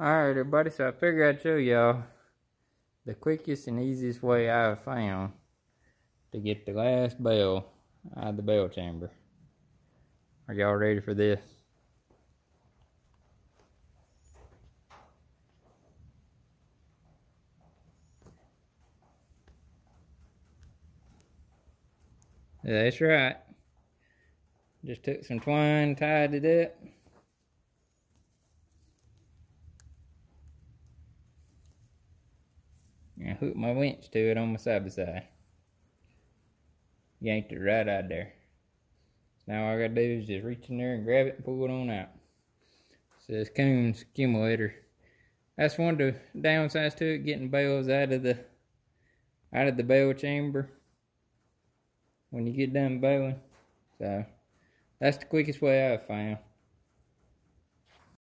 Alright everybody, so I figured I'd show y'all the quickest and easiest way I've found to get the last bale out of the bale chamber. Are y'all ready for this? That's right. Just took some twine, tied it up. And hook my winch to it on my side by side. Yanked it right out there. Now all I gotta do is just reach in there and grab it and pull it on out. Says Kuhns accumulator. That's one of the downsides to it, getting bales out of the out of the bale chamber when you get done baling. So that's the quickest way I've found.